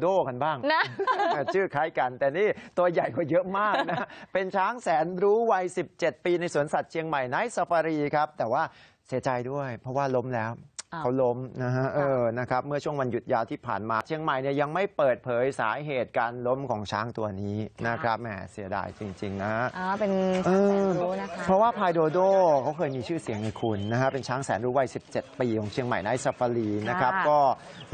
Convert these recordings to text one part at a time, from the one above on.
โดกันบ้างนะชื่อคล้ายกันแต่นี่ตัวใหญ่กว่าเยอะมากนะเป็นช้างแสนรู้วัย 17 ปีในสวนสัตว์เชียงใหม่ไนท์ซาฟารีครับแต่ว่าเสียใจด้วยเพราะว่าล้มแล้วอ้าว เขาล้มนะฮะเออนะครับเมื่อช่วงวันหยุดยาวที่ผ่านมา เชียงใหม่เนี่ยยังไม่เปิดเผยสาเหตุการล้มของช้างตัวนี้นะครับแหมเสียดายจริง ๆ นะอ๋อเป็นเอช้างแสนรู้นะคะเพราะว่าพลายโดโด้เขาเคยมีชื่อเสียงในคุณนะฮะเป็นช้างแสนรู้วัย 17 ปีของเชียงใหม่ไนท์ซาฟารีนะครับค่ะก็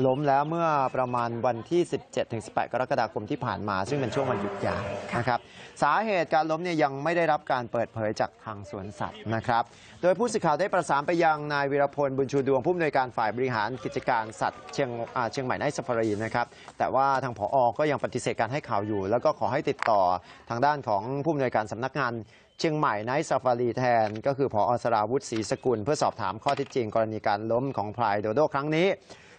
ล้มแล้วเมื่อประมาณวันที่ 17-18 กรกฎาคมที่ผ่านมา ซึ่งเป็นช่วงวันหยุดยาวนะครับสาเหตุการล้มเนี่ยยังไม่ได้รับการเปิดเผยจากทางสวนสัตว์นะครับ โดยผู้สื่อข่าวได้ประสานไปยังนายวีรพลบุญชูดวงผู้อำนวยการฝ่ายบริหารกิจการสัตว์เชียงเชียงใหม่ไนท์ซาฟารีนะครับแต่ว่าทางผอ.ก็ยังปฏิเสธการให้ข่าวอยู่ แล้วก็ขอให้ติดต่อทางด้านของผู้อำนวยการสำนักงานเชียงใหม่ไนท์ซาฟารีแทน ก็คือผอ.สราวุฒิศรีสกุล เพื่อสอบถามข้อเท็จจริงกรณีการล้มของพลายโดโด้ครั้งนี้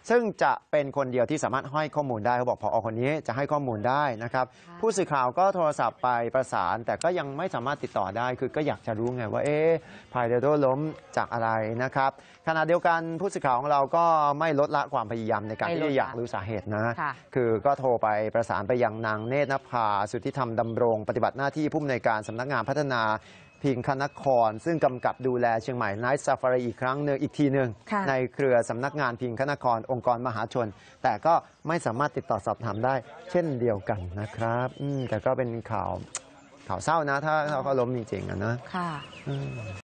ซึ่งจะเป็นคนเดียวที่สามารถให้ข้อมูลได้เขาบอกพอคนนี้จะให้ข้อมูลได้นะครับค่ะผู้สื่อข่าวก็โทรศัพท์ไปประสาน แต่ก็ยังไม่สามารถติดต่อได้ คือก็อยากจะรู้ไงว่าเอ๊ะพลายโดโดล้มจากอะไรนะครับขณะเดียวกันผู้สื่อข่าวของเราก็ไม่ลดละความพยายามในการไม่ลดที่จะอยากละรู้สาเหตุนะค่ะคือก็โทรไปประสานไปยังนางเนตรนภาสุทธิธรรมดำรง ปฏิบัติหน้าที่ผู้อำนวยการสำนักงานพัฒนา พิงคนคร ซึ่งกำกับดูแลเชียงใหม่ไนท์ซาฟารีอีกครั้งหนึ่งอีกทีหนึ่งค่ะในเครือสำนักงานพิงคนครองค์กรมหาชน แต่ก็ไม่สามารถติดต่อสอบถามได้ เช่นเดียวกันนะครับอืมแต่ก็เป็นข่าวข่าวเศร้านะ ถ้าถ้าเขาล้มจริงๆอะนะค่ะอืม